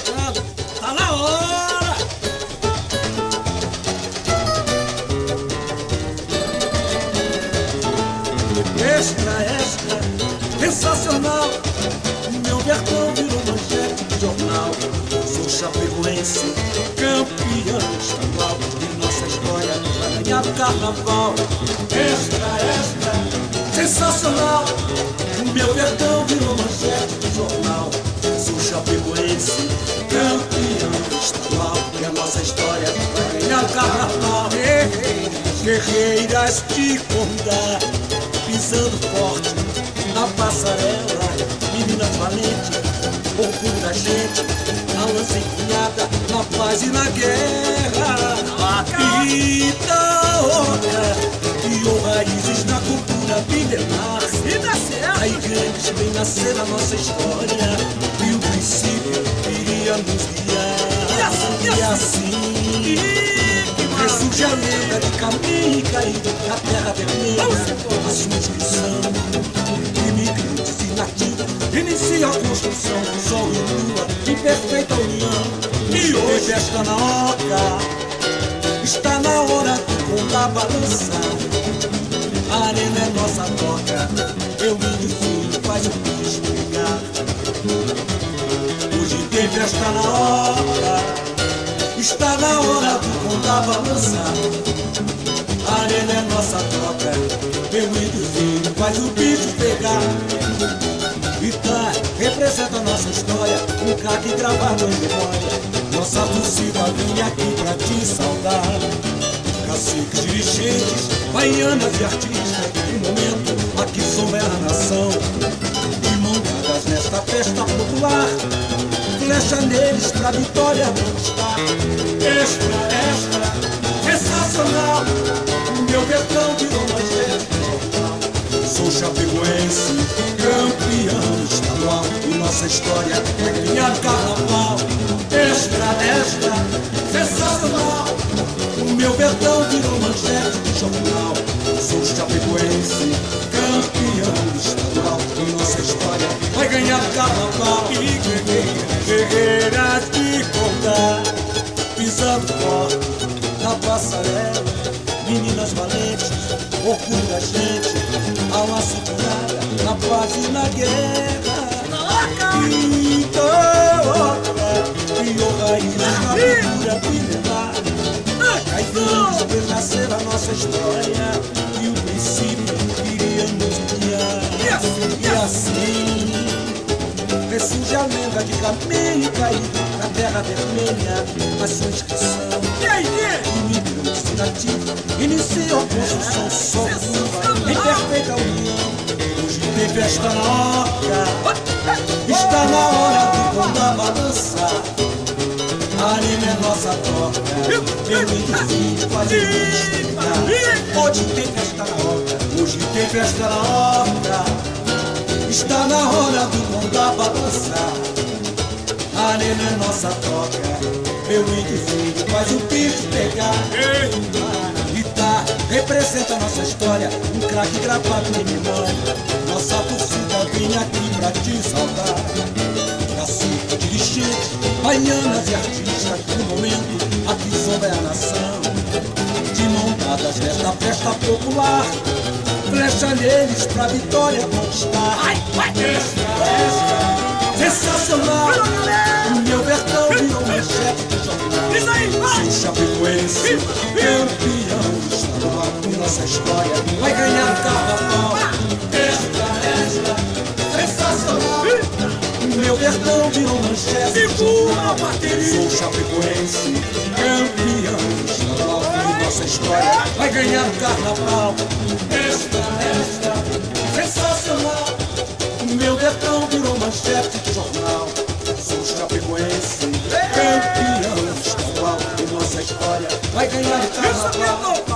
mostrado. Tá na hora! Extra, extra, sensacional. Meu vertão virou manchete de jornal. Sou chapecoense, campeão estadual. E nossa história vai ganhar o carnaval. Extra, extra, sensacional. Meu vertão virou manchete de jornal. Sou chapecoense, Guerreiras de condá, pisando forte na passarela. Meninas valentes, orgulho da gente, na lança empunhada, na paz e na guerra. Itaoca, criou raízes na cultura milenar. A igreja vem nascer a nossa história e o princípio iria nos guiar. E assim, ressurge a lenda de caminho e caído na terra vermelha. A sua inscrição, imigrantes e nativos, inicia a construção do sol e lua em perfeita união. E hoje está na hora, está na hora de contar balançar. A arena é nossa toca, eu e o filho faz o bicho pegar. Hoje tem festa na hora. Está na hora balançar. A arena é nossa troca. Meu índio faz o bicho pegar. E tá, representa nossa história. Um craque gravado em memória. Nossa torcida vem aqui pra te saudar. Caciques, dirigentes, baianas e artistas. Um momento aqui souber a nação. E montadas nesta festa popular flecha neles pra vitória conquistar. Extra, extra, nossa história vai ganhar carnaval. Extra, extra, sensacional. Meu vertão virou manchete de jornal. Sou chapecoense, campeão estadual. E nossa história vai ganhar carnaval. E guerreira, guerreiras de contar, pisando forte na passarela. Meninas valentes, orgulho da gente, alma segurada na paz e na guerra. Cultura milenar. Caetano fez nascer a nossa história e o princípio iria nos guiar. E assim ressurge a lenda de caminho caído na terra vermelha, a sua inscrição. Imigrantes e nativos iniciam a construção sólida em perfeita união. Hoje tem festa na hora, nossa toca, meu índio filho faz o bicho Hoje tem festa na hora, hoje tem festa na hora. Está na hora do contar balançar. A arena é nossa toca, meu índio faz o bicho pegar. Tá, representa a nossa história, um craque gravado em memória. Nossa torcida vem aqui pra te saudar. Cacique, dirigente, baianas e artistas, momento aqui sobre a nação. De montadas nesta festa popular, flecha neles pra vitória conquistar. Extra, extra, sensacional. O meu vertão Meu vertão virou manchete de jornal. Sou chapecoense, campeão estadual. E nossa história vai ganhar o carnaval. Extra, extra, sensacional. O meu vertão virou manchete de jornal. Sou chapecoense, campeão estadual. E nossa história vai ganhar o carnaval.